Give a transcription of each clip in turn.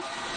Yes.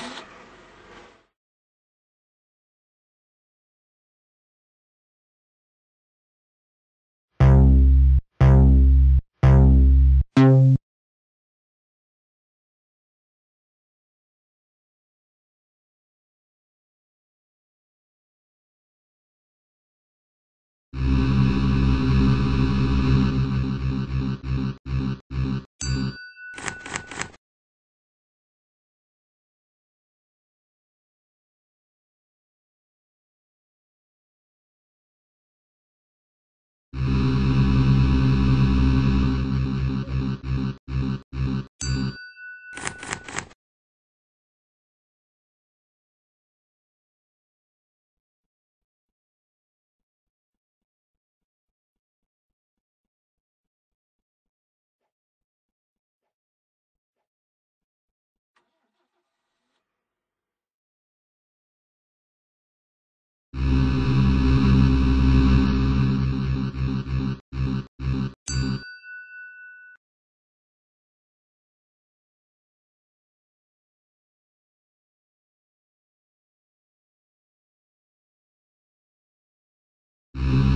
You